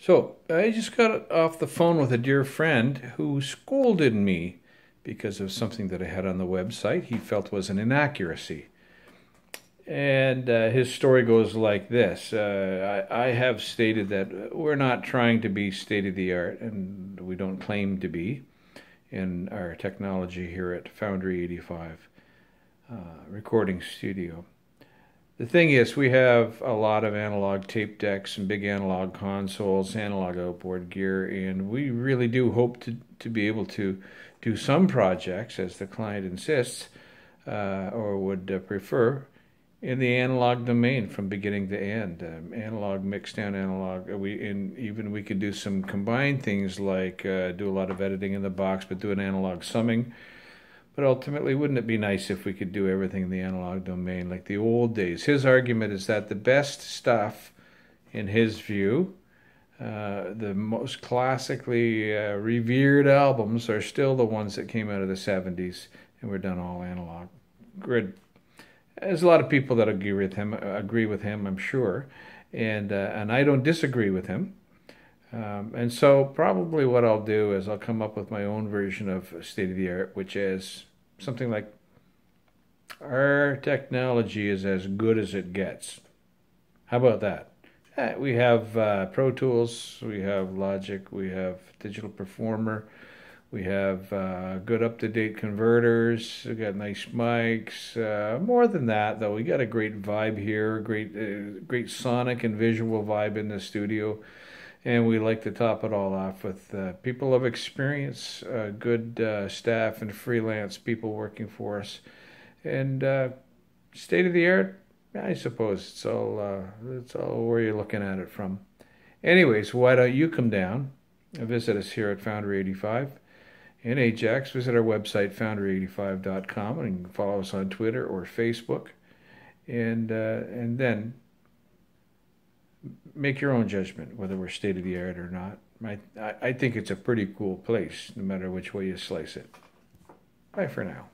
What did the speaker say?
So I just got off the phone with a dear friend who scolded me because of something that I had on the website he felt was an inaccuracy. And uh, his story goes like this uh, I, I, have stated that we're not trying to be state of the art, and we don't claim to be in our technology here at Foundry 85 uh, Recording Studio. The thing is, we have a lot of analog tape decks and big analog consoles, analog outboard gear, and we really do hope to, to be able to do some projects, as the client insists, uh, or would uh, prefer, in the analog domain from beginning to end. Um, analog, mixed down analog. Uh, we and even we could do some combined things like uh, do a lot of editing in the box, but do an analog summing but ultimately, wouldn't it be nice if we could do everything in the analog domain like the old days? His argument is that the best stuff, in his view, uh, the most classically uh, revered albums are still the ones that came out of the 70s and were done all analog. Grid. There's a lot of people that agree with him. Agree with him, I'm sure, and uh, and I don't disagree with him. Um, and so, probably what I'll do is I'll come up with my own version of state of the art, which is something like our technology is as good as it gets. How about that? Eh, we have uh, Pro Tools, we have Logic, we have Digital Performer, we have uh, good up to date converters, we got nice mics. Uh, more than that, though, we got a great vibe here, great, uh, great sonic and visual vibe in the studio and we like to top it all off with uh, people of experience, uh, good uh, staff and freelance people working for us, and uh, state of the art. I suppose it's all uh, it's all where you're looking at it from. Anyways, why don't you come down and visit us here at Foundry 85 in Ajax? Visit our website foundry85.com and follow us on Twitter or Facebook, and uh, and then make your own judgment whether we're state of the art or not. I, I think it's a pretty cool place, no matter which way you slice it. Bye for now.